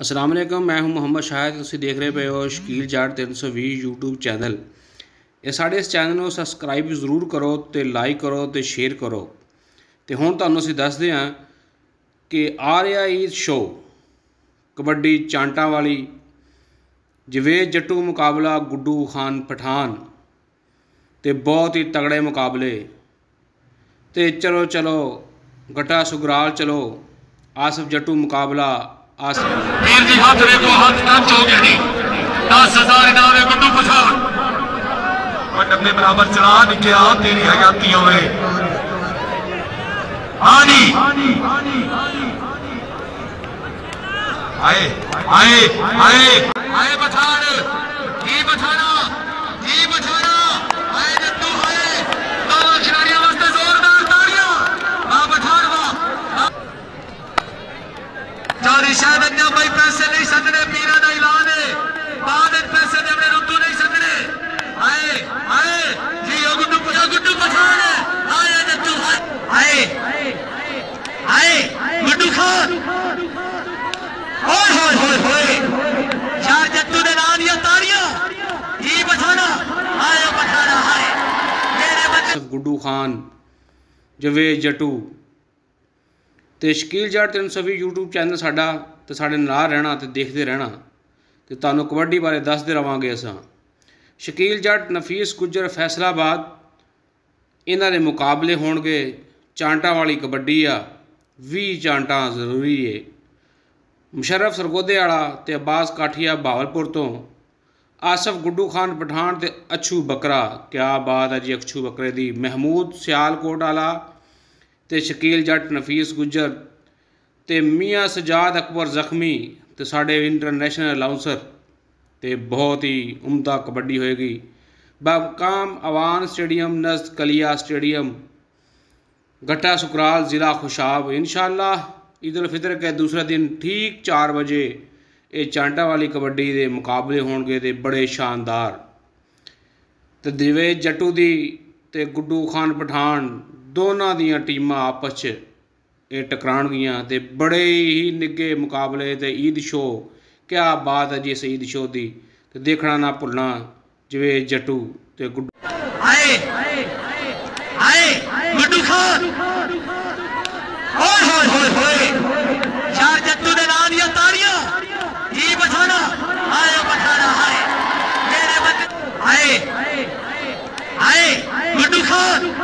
ਅਸਲਾਮ ਅਲੈਕਮ, ਮੈਂ ਹੂੰ ਮੁਹੰਮਦ ਸ਼ਾਹਿਦ, ਤੁਸੀਂ ਦੇਖ ਰਹੇ ਪਏ ਹੋ ਸ਼ਕੀਲ ਜਾਟ 320 YouTube ਚੈਨਲ। ਇਹ ਸਾਡੇ ਇਸ ਚੈਨਲ ਨੂੰ ਸਬਸਕ੍ਰਾਈਬ ਜ਼ਰੂਰ ਕਰੋ ਤੇ ਲਾਈਕ ਕਰੋ ਤੇ ਸ਼ੇਅਰ ਕਰੋ। ਤੇ ਹੁਣ ਤੁਹਾਨੂੰ ਅਸੀਂ ਦੱਸਦੇ ਹਾਂ ਕਿ ਆ ਰਿਹਾ ਈਦ ਸ਼ੋ ਕਬੱਡੀ ਚਾਂਟਾਂ ਵਾਲੀ, ਜਵੇਦ ਜੱਟੂ ਮੁਕਾਬਲਾ ਗੁੱਡੂ ਖਾਨ ਪਠਾਨ ਤੇ ਬਹੁਤ ਹੀ ਤਗੜੇ ਮੁਕਾਬਲੇ। ਤੇ ਚਲੋ ਚਲੋ, ਗਟਾ ਸੁਗਰਾਲ ਚਲੋ, ਆਸਫ ਜੱਟੂ ਮੁਕਾਬਲਾ ਆਸਫ ਵੀਰ ਜੀ ਹੱਥ ਵੇਖੋ ਹੱਥ ਟੱਚ ਹੋ ਗਿਆ ਜੀ 10000 ਇਨਾਮ ਹੈ ਗੁੱਡੂ ਪਛਾਣ ਉਹ ਡੱਬੇ ਬਰਾਬਰ ਚਲਾ ਨਿਕਿਆ ਤੇਰੀ ਹਯਾਤੀ ਹੋਵੇ ਹਾਂਜੀ ਆਏ ਆਏ ਆਏ ਆਏ ਪਠਾਣ ਕੀ ਪਠਾਣਾ ਪੈਸੇ ਨਹੀਂ ਸਕਣੇ ਪੀਰਾਂ ਦਾ ਐਲਾਨ ਹੈ ਬਾਅਦ ਵਿੱਚ ਪੈਸੇ ਦੇਵਣੇ ਰੁੱਤੂ ਨਹੀਂ ਸਕਣੇ ਆਏ ਆਏ ਜੀ ਉਹ ਗੁੱਡੂ ਪਛਾ ਗੁੱਡੂ ਪਛਾਣ ਆਏ ਜੱਟੂ ਆਏ ਆਏ ਗੁੱਡੂ ਖਾਨ ਓਏ ਹੋਏ ਹੋਏ ਹੋਏ ਚਾਰ ਜੱਟੂ ਦੇ ਨਾਂ ਦੀਆਂ ਤਾੜੀਆਂ। ਜੀ ਪਛਾਣਾ। ਆਏ ਪਛਾਣਾ ਆਏ ਮੇਰੇ ਬੱਚੇ ਗੁੱਡੂ ਖਾਨ ਜਵੇਦ ਜੱਟੂ। ਤੇ ਸ਼ਕੀਲ ਜਾਟ 320 YouTube ਚੈਨਲ ਸਾਡਾ ਤੇ ਸਾਡੇ ਨਾਲ ਰਹਿਣਾ ਤੇ ਦੇਖਦੇ ਰਹਿਣਾ ਤੇ ਤੁਹਾਨੂੰ ਕਬੱਡੀ ਬਾਰੇ ਦੱਸਦੇ ਰਵਾਂਗੇ ਅਸਾਂ। ਸ਼ਕੀਲ ਜੱਟ ਨਫੀਸ ਗੁੱਜਰ ਫੈਸਲਾਬਾਦ, ਇਹਨਾਂ ਦੇ ਮੁਕਾਬਲੇ ਹੋਣਗੇ। ਚਾਂਟਾ ਵਾਲੀ ਕਬੱਡੀ ਆ 20 ਚਾਂਟਾਂ ਜ਼ਰੂਰੀ ਏ। ਮੁਸ਼ਰਫ ਸਰਗੋਦੇ ਵਾਲਾ ਤੇ ਅਬਾਸ ਕਾਠੀਆ ਬਾਵਲਪੁਰ ਤੋਂ। ਆਸਫ ਗੁੱਡੂ ਖਾਨ ਪਠਾਨ ਤੇ ਅਛੂ ਬੱਕਰਾ, ਕਿਆ ਬਾਤ ਹੈ ਜੀ ਅਛੂ ਬੱਕਰੇ ਦੀ। ਮਹਿਮੂਦ ਸਿਆਲਕੋਟ ਵਾਲਾ ਤੇ ਸ਼ਕੀਲ ਜੱਟ ਨਫੀਸ ਗੁੱਜਰ ਤੇ ਮੀਆਂ ਸਜਾਦ ਅਕਬਰ ਜ਼ਖਮੀ ਤੇ ਸਾਡੇ ਇੰਟਰਨੈਸ਼ਨਲ ਅਲਾਉਂਸਰ ਤੇ ਬਹੁਤ ਹੀ ਉਮਦਾ ਕਬੱਡੀ ਹੋਏਗੀ ਬਕਾਮ ਅਵਾਨ ਸਟੇਡੀਅਮ ਨਜ਼ਦ ਕਲੀਆ ਸਟੇਡੀਅਮ गट्टा सुकराल ज़िला खुशाब इनशाला ईद उल फितर के दूसरे दिन ठीक चार बजे ਇਹ ਚਾਂਟਾ ਵਾਲੀ ਕਬੱਡੀ ਦੇ ਮੁਕਾਬਲੇ ਹੋਣਗੇ ਤੇ ਬੜੇ ਸ਼ਾਨਦਾਰ ਤੇ ਦਿਵੇਜ ਜੱਟੂ ਦੀ ਤੇ ਗੁੱਡੂ ਖਾਨ ਪਠਾਨ ਦੋਨਾਂ ਦੀਆਂ ਟੀਮਾਂ ਆਪਸ 'ਚ ਇਹ ਟਕਰਾਣਗੀਆਂ ਤੇ ਬੜੇ ਹੀ ਨਿੱਗੇ ਮੁਕਾਬਲੇ ਤੇ ਈਦ ਸ਼ੋ ਕਿਆ ਬਾਤ ਹੈ ਜੀ ਇਸ ਈਦ ਸ਼ੋ ਦੀ। ਤੇ ਦੇਖਣਾ ਨਾ ਭੁੱਲਣਾ ਜਿਵੇਂ ਜੱਟੂ ਤੇ ਗੁੱਡੂ। ਆਏ ਆਏ, ਗੁੱਡੂ ਖਾਨ। ਓਏ ਹੋਏ ਹੋਏ ਹੋਏ। ਚਾਰ ਜੱਟੂ ਦੇ ਨਾਂ ਦੀਆਂ ਤਾੜੀਆਂ। ਕੀ ਪਛਾਣਾ। ਆਏ ਪਛਾਣਾ ਆਏ ਮੇਰੇ ਬੱਚੇ ਆਏ ਆਏ, ਗੁੱਡੂ ਖਾਨ।